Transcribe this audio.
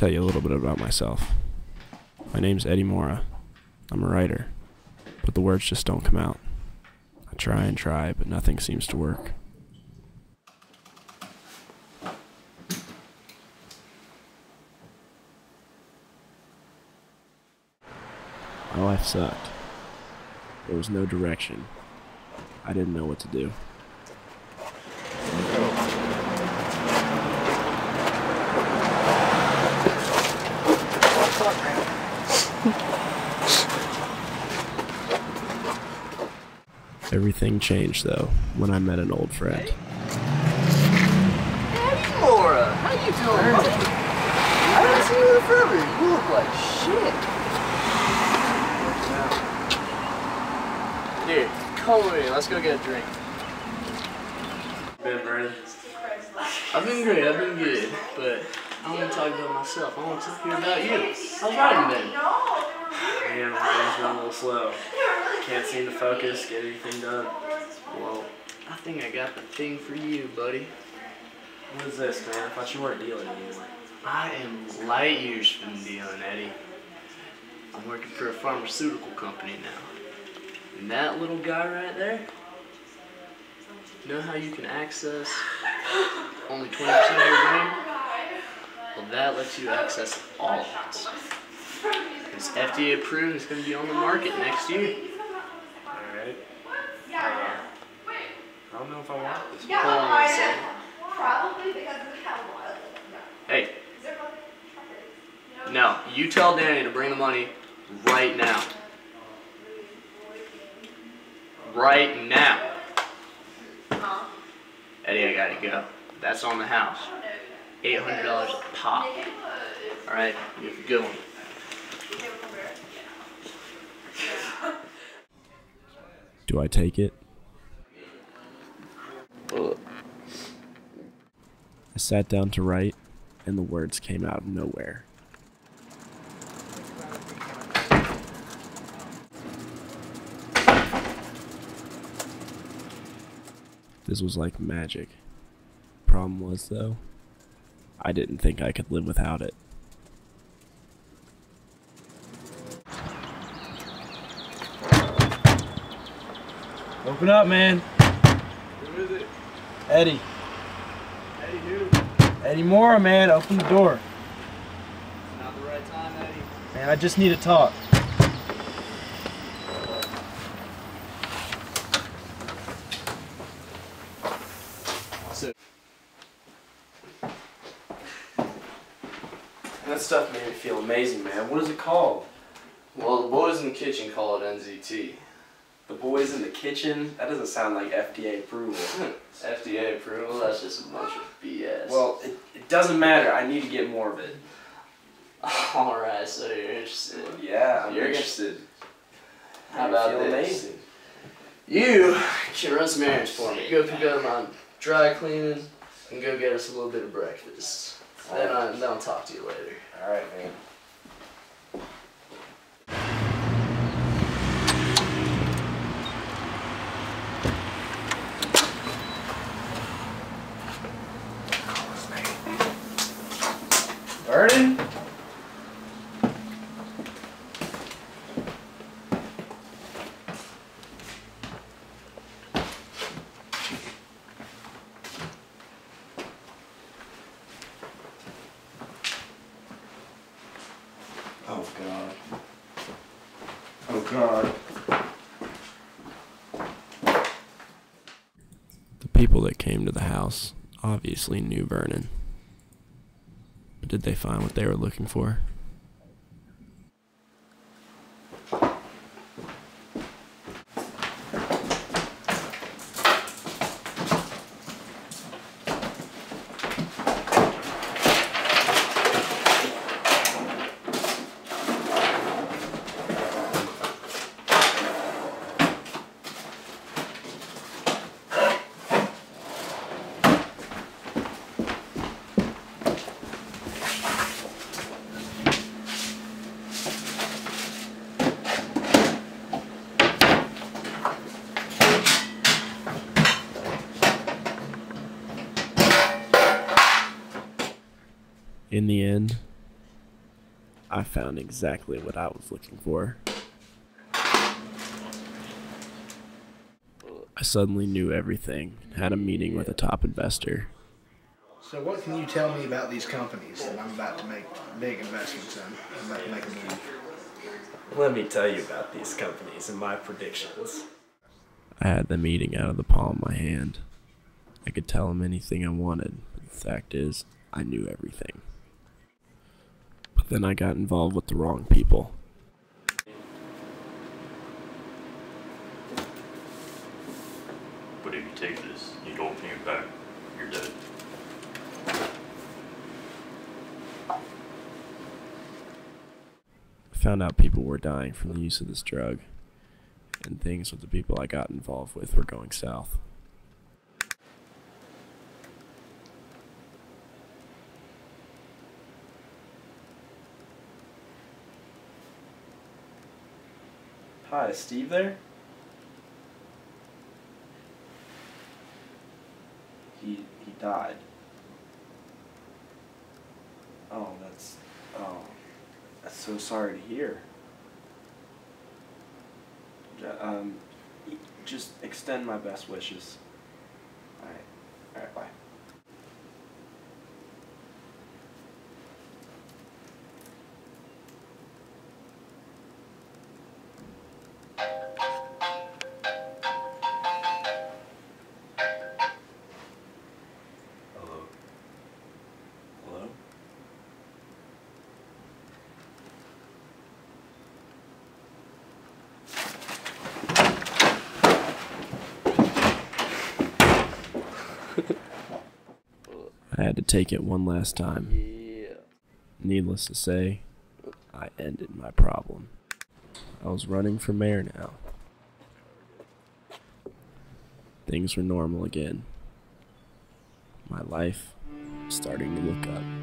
tell you a little bit about myself. My name's Eddie Morra. I'm a writer, but the words just don't come out. I try and try, but nothing seems to work. My life sucked. There was no direction. I didn't know what to do. Everything changed though when I met an old friend. Eddie Morra, how you doing, buddy? I haven't seen you in forever. You look like shit. Dude, come with me. Let's go get a drink. Ben Vernon. I've been great. I've been good, but I want to talk about myself. I want to hear about you. How's writing been? Man, writing's been a little slow. Can't seem to focus, get anything done. Well, I think I got the thing for you, buddy. What is this, man? I thought you weren't dealing anymore. I am light years from dealing, Eddie. I'm working for a pharmaceutical company now. And that little guy right there, know how you can access only 20% of your brain? Well, that lets you access all of it. It's FDA approved, it's going to be on the market next year. Alright. Uh, I don't know if I want this. Hold on a second. Probably because of the cowboy. Hey, no, you tell Danny to bring the money right now. Right now. Eddie, I gotta go. That's on the house. $800 a pop. Alright, you have a good one. Do I take it? I sat down to write, and the words came out of nowhere. This was like magic. Problem was, though, I didn't think I could live without it. Open up, man. Who is it? Eddie. Eddie who? Eddie Morra, man. Open the door. Not the right time, Eddie. Man, I just need to talk. That stuff made me feel amazing, man. What is it called? well, the boys in the kitchen call it NZT. The boys in the kitchen? That doesn't sound like FDA approval. FDA approval, that's just a bunch of BS. Well, it, it doesn't matter. I need to get more of it. alright, so you're interested. Yeah, I'm You're interested. How about feel this? amazing. You can run some errands for me. Go pick up my dry cleaning and go get us a little bit of breakfast. Then, I, then I'll talk to you later. All right, man. Vernon? Oh God. Oh God. The people that came to the house obviously knew Vernon. But did they find what they were looking for? In the end, I found exactly what I was looking for. I suddenly knew everything and had a meeting with a top investor. So what can you tell me about these companies that I'm about to make big investments in? I'm about to make a move. Let me tell you about these companies and my predictions. I had the meeting out of the palm of my hand. I could tell him anything I wanted, but the fact is, I knew everything. Then I got involved with the wrong people. But if you take this, you don't pay it back, you're dead. I found out people were dying from the use of this drug, and things with the people I got involved with were going south. Hi, is Steve there? He he died. Oh, that's oh, that's so sorry to hear. Um, just extend my best wishes. All right, all right, bye. I had to take it one last time. Yeah. Needless to say, I ended my problem. I was running for mayor now. Things were normal again. My life was starting to look up.